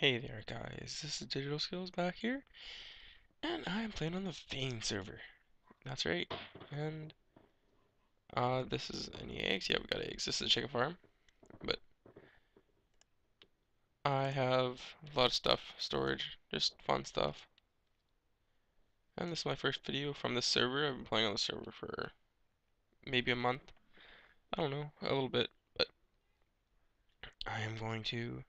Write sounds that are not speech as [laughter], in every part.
Hey there guys, this is DigitalSkillz back here, and I'm playing on the Vane server. That's right, and uh, this is any eggs? Yeah, we got eggs. This is a chicken farm, but I have a lot of stuff, storage, just fun stuff. And this is my first video from this server. I've been playing on the server for maybe a month. I don't know, a little bit, but I am going to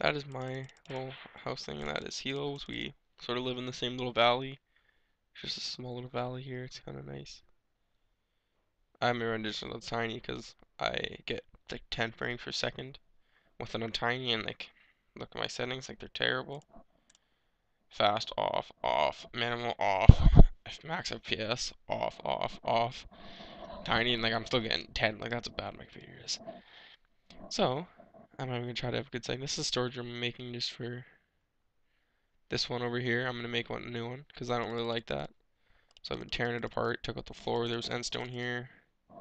that is my little house thing, and that is Hilo's. We sort of live in the same little valley. Just a small little valley here. It's kind of nice. I'm a little tiny because I get like 10 frames per second with an untiny, and like, look at my settings, like they're terrible. Fast, off, off, minimal, off, [laughs] max FPS, off, off, off. Tiny, and like I'm still getting 10, like that's how bad my computer is. So, I'm not gonna try to have a good second. This is storage room I'm making just for this one over here. I'm gonna make one new one because I don't really like that. So I've been tearing it apart, took out the floor. There's endstone here,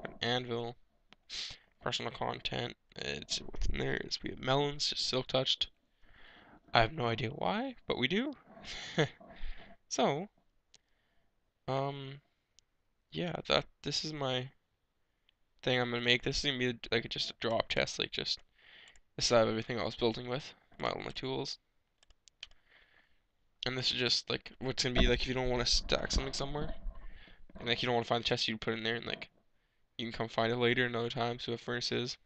an anvil, personal content. It's what's in there is we have melons, just silk touched. I have no idea why, but we do. [laughs] so, um, yeah, that this is my thing I'm gonna make. This is gonna be like just a drop test, like just is everything I was building with, my only tools. And this is just like what's gonna be like if you don't want to stack something somewhere, and like you don't want to find the chest, you put in there, and like you can come find it later another time. So if furnace is,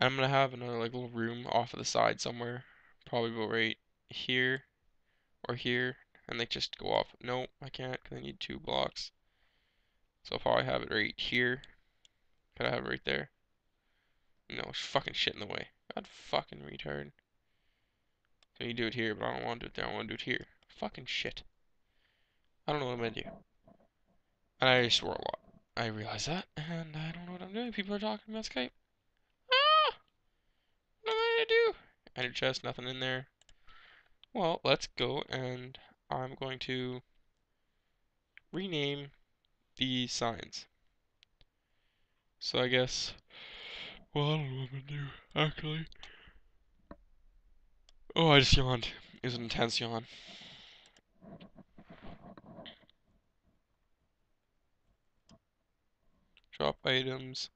I'm gonna have another like little room off of the side somewhere, probably about right here or here, and like just go off. No, I can't because I need two blocks. So I'll probably have it right here. Could I have it right there? No, it's fucking shit in the way. God fucking retard. So you do it here, but I don't want to do it there. I want to do it here. Fucking shit. I don't know what I'm gonna do. And I swore a lot. I realize that, and I don't know what I'm doing. People are talking about Skype. Ah! What am I gonna do? Enter chest, nothing in there. Well, let's go, and I'm going to rename these signs. So I guess well, I don't know what I'm gonna do, actually. Oh, I just yawned. It was an intense yawn. Drop items.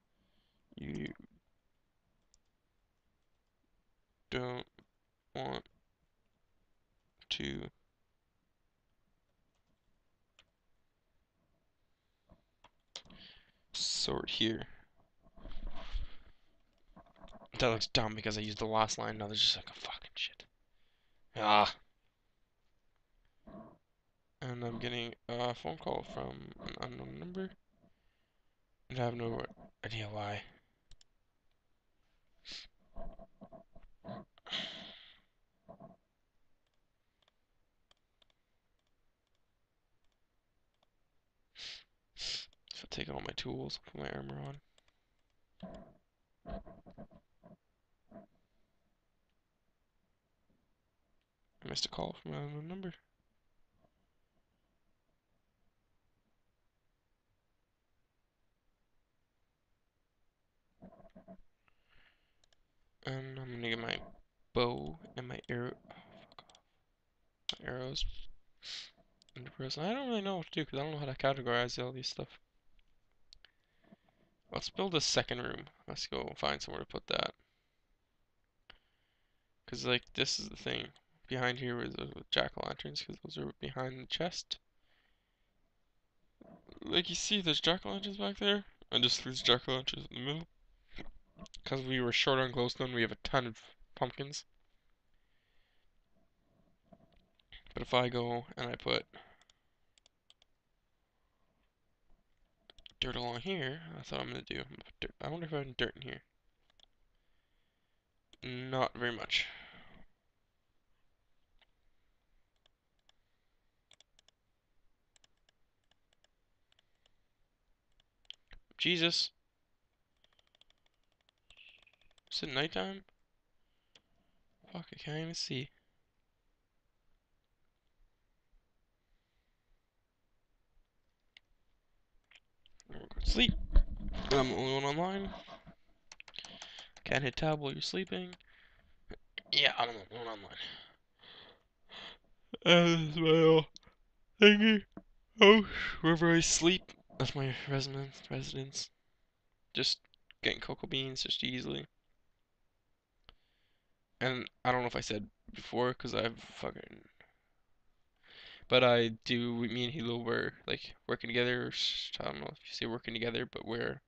You don't want to sort here. That looks dumb because I used the last line. Now there's just like a fucking shit. Ah. And I'm getting a phone call from an unknown number. And I have no idea why. So take all my tools, put my armor on. I missed a call from a number. And I'm gonna get my bow and my arrow. Oh, my arrows. Prison. I don't really know what to do because I don't know how to categorize all these stuff. Let's build a second room. Let's go find somewhere to put that. Because, like, this is the thing behind here was the jack-o'-lanterns because those are behind the chest. Like you see, there's jack-o'-lanterns back there, and just there's jack-o'-lanterns in the middle. Because we were short on glowstone, we have a ton of pumpkins. But if I go and I put dirt along here, that's what I'm going to do. I wonder if I have dirt in here. Not very much. Jesus. Is it nighttime? Fuck, I can't even see. Sleep. I'm the only one online. Can't hit tab while you're sleeping. Yeah, I'm on, I'm online. And this is my little thingy. Oh, wherever I sleep. That's my residence. Residence. Just getting cocoa beans just easily. And I don't know if I said before, because I've fucking. But I do. Me and Hilo were like working together. I don't know if you say working together, but we're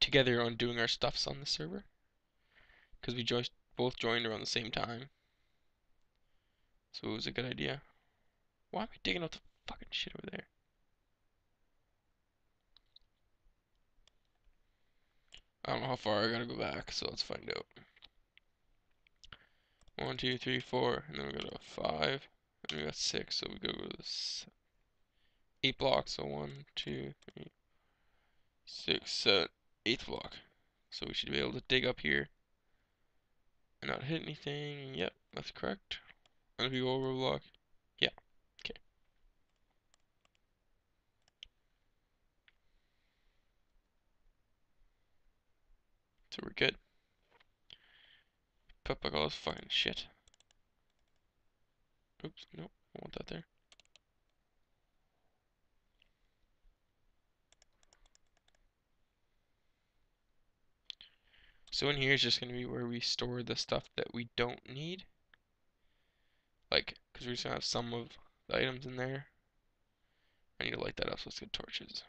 together on doing our stuffs on the server. Because we both joined around the same time. So it was a good idea. Why am I digging out the fucking shit over there? I don't know how far I gotta go back, so let's find out. One, two, three, four, and then we go to five, and we got six, so we go to this eight blocks, so one, two, three, six, seven, eighth block. So we should be able to dig up here and not hit anything. Yep, that's correct. And if we go over a block, yeah, okay. So we're good. Put back all this fucking shit. Oops, nope, I want that there. So in here is just going to be where we store the stuff that we don't need. Like, because we're just going to have some of the items in there. I need to light that up so let's get torches.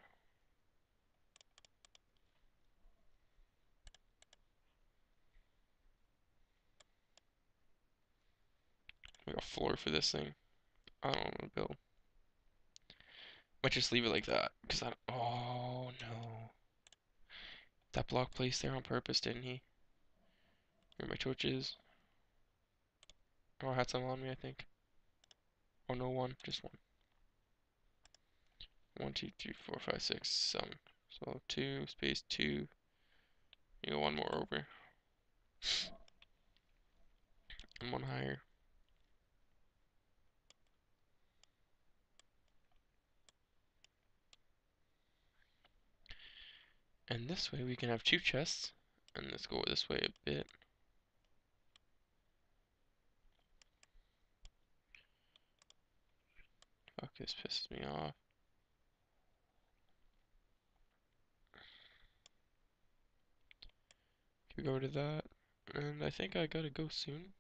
We got floor for this thing. I don't want to build. Might just leave it like that, because I, oh no. That block placed there on purpose, didn't he? Where my torches? Oh, I had some on me, I think. Oh, no one, just one. One, two, three, four, five, six, seven. So two, space two. You go one more over. And one higher. And this way we can have two chests. And let's go this way a bit. Fuck, this pisses me off. Can we go to that? And I think I gotta go soon.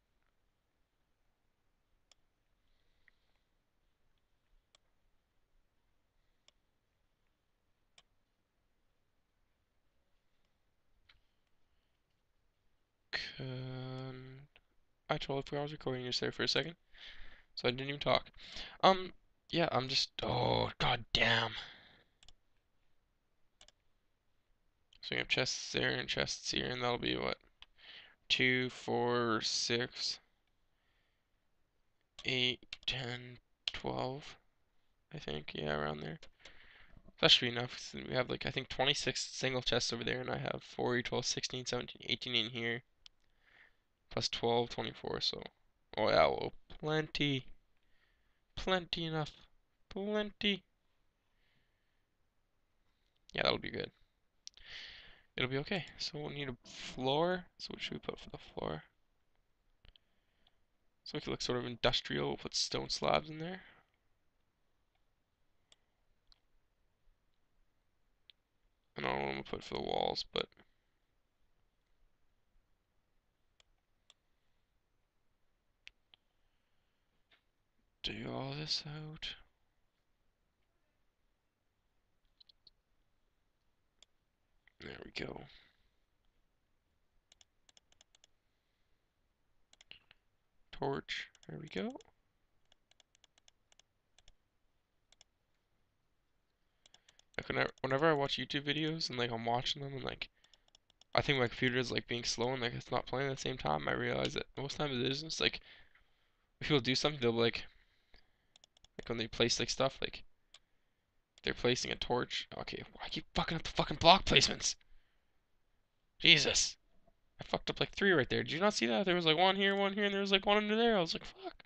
Can... I totally forgot I was recording just there for a second. So I didn't even talk. Um, yeah, I'm just... Oh, god damn. So we have chests there and chests here, and that'll be what? Two, four, six, eight, ten, twelve. I think, yeah, around there. That should be enough. We have like, I think 26 single chests over there, and I have 4, 12, 16, 17, 18 in here. Plus 12, 24, so. Oh yeah, well, plenty. Plenty enough. Plenty. Yeah, that'll be good. It'll be okay. So we'll need a floor. So what should we put for the floor? So make it look sort of industrial. We'll put stone slabs in there. I don't know what I'm gonna put for the walls, but do all this out. There we go. Torch. There we go. Like whenever, I watch YouTube videos and like I'm watching them and like I think my computer is like being slow and like it's not playing at the same time, I realize that most times it isn't. It's like if people do something, they'll like like when they place like stuff like they're placing a torch. Okay, I keep fucking up the fucking block placements. Jesus. I fucked up like three right there. Did you not see that? There was like one here, one here, and there was like one under there. I was like, fuck.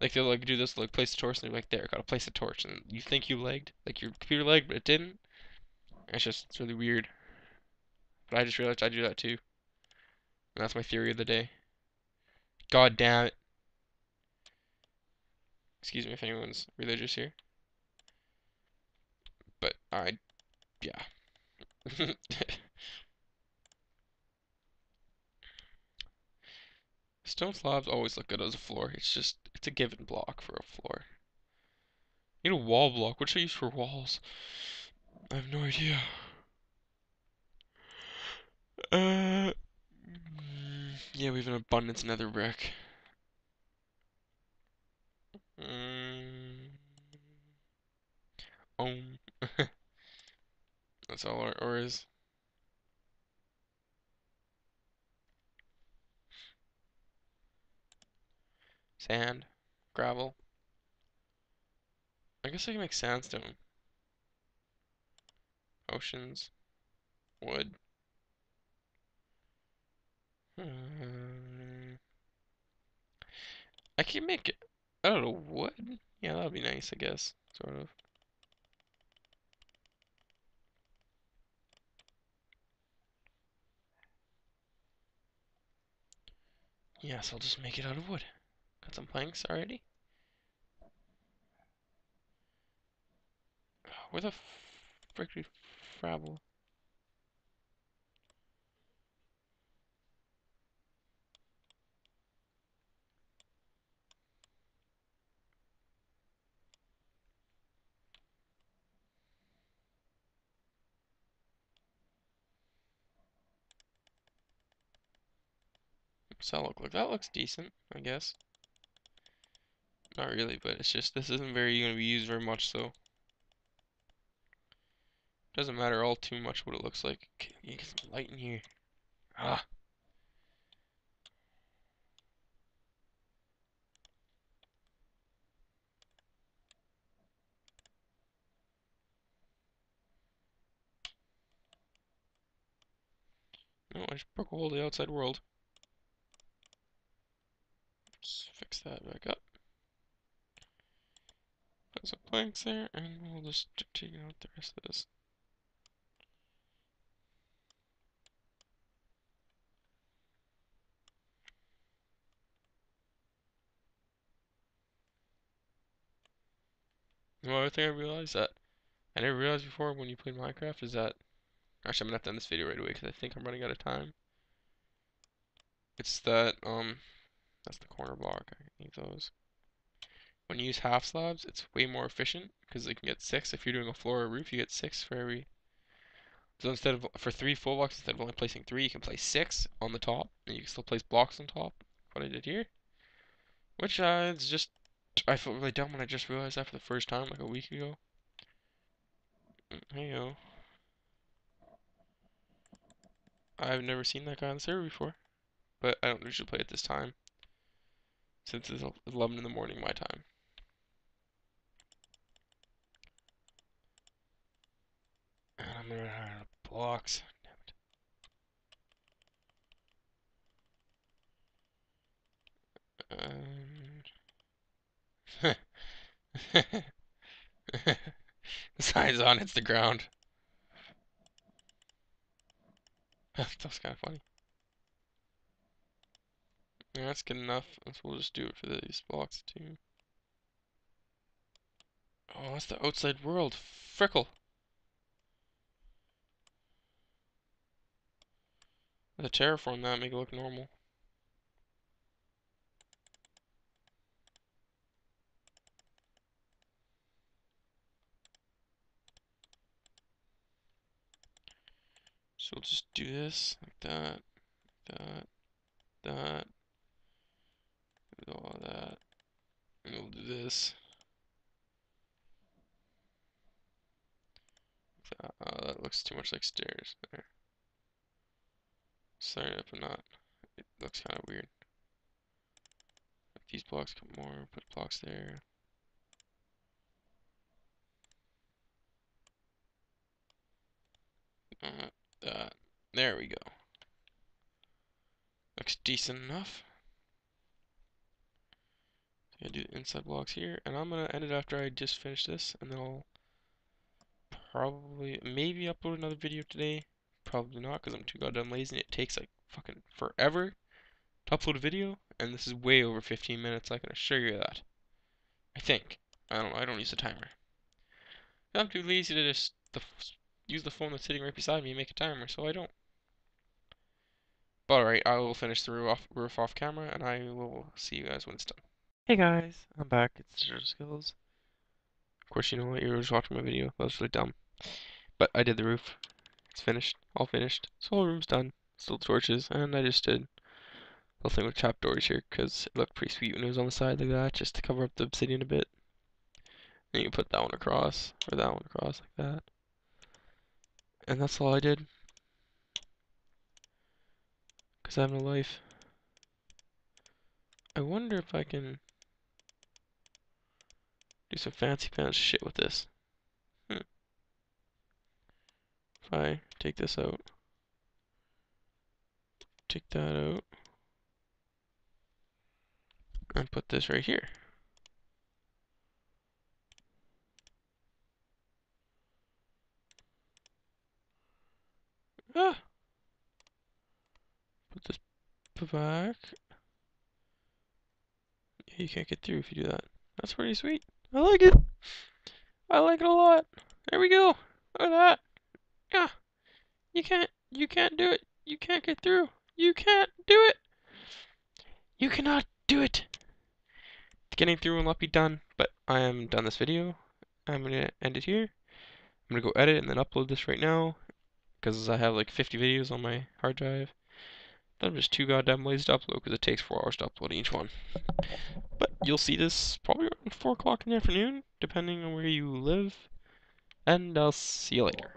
Like they'll like do this, like place the torch, and they're like, there, gotta place the torch, and you think you lagged, like your computer lagged, but it didn't. It's just it's really weird. But I just realized I do that too. And that's my theory of the day. God damn it. Excuse me if anyone's religious here. But I, yeah. [laughs] Stone slabs always look good as a floor. It's just, it's a given block for a floor. You need a wall block. What should I use for walls? I have no idea. Uh, yeah, we have an abundance of nether brick. Mm, um, [laughs] that's all our ore is. Sand, gravel. I guess I can make sandstone. Oceans, wood. Hmm. I can make I don't know wood. Yeah, that'd be nice, I guess. Sort of. Yes, I'll just make it out of wood. Got some planks already. Where the frick did Frabble? What's that look like? That looks decent, I guess. Not really, but it's just, this isn't very going to be used very much, so. Doesn't matter all too much what it looks like. Okay, you get some light in here. Ah. No, I just broke a hole the outside world. Let's fix that back up. Put some planks there, and we'll just take out the rest of this. One other thing I realized that I never realized before when you played Minecraft is that actually I'm gonna have to end this video right away because I think I'm running out of time. It's that um that's the corner block. I need those. When you use half slabs, it's way more efficient because you can get six. If you're doing a floor or roof, you get six for every. So instead of for three full blocks, instead of only placing three, you can place six on the top, and you can still place blocks on top. What I did here, which uh, is just I felt really dumb when I just realized that for the first time, like a week ago. Hey yo. I've never seen that guy on the server before. But I don't usually play at this time. Since it's 11 in the morning my time. And I'm gonna run out of blocks. Damn it. [laughs] The sign's on, it's the ground. [laughs] That's kind of funny. Yeah, that's good enough. we'll just do it for these blocks too. Oh, that's the outside world. Frickle. The terraform that make it look normal. So we'll just do this like that, that, that, do all that, we'll do this. That. Oh, that looks too much like stairs there. Sorry, but not. It looks kind of weird. These blocks come more, put blocks there. Uh, that. There we go. Looks decent enough. I do inside blocks here, and I'm gonna end it after I just finish this, and then I'll probably, maybe upload another video today, Probably not, because I'm too goddamn lazy and it takes like fucking forever to upload a video, and this is way over 15 minutes, I can assure you that. I think. I don't know, I don't use a timer. I'm too lazy to just the, use the phone that's sitting right beside me and make a timer, so I don't. But alright, I will finish the roof off, roof off camera, and I will see you guys when it's done. Hey guys, I'm back, it's DigitalSkillz. Of course, you know what, you were just watching my video, that was really dumb. But I did the roof, it's finished, all finished, so the whole room's done. Still torches, and I just did the thing with trapdoors here, because it looked pretty sweet when it was on the side like that, just to cover up the obsidian a bit. And you put that one across, or that one across like that. And that's all I did. Because I have no life. I wonder if I can do some fancy pants shit with this. Hmm. If I take this out, take that out, and put this right here. Ah! Put this back. You can't get through if you do that. That's pretty sweet. I like it. I like it a lot. There we go. Look at that. Yeah. You can't, you can't do it. You can't get through. You can't do it. You cannot do it. Getting through will not be done, but I am done this video. I'm gonna end it here. I'm gonna go edit and then upload this right now because I have like 50 videos on my hard drive. I'm just too goddamn lazy to upload because it takes 4 hours to upload each one. You'll see this probably around 4 o'clock in the afternoon, depending on where you live. And I'll see you later.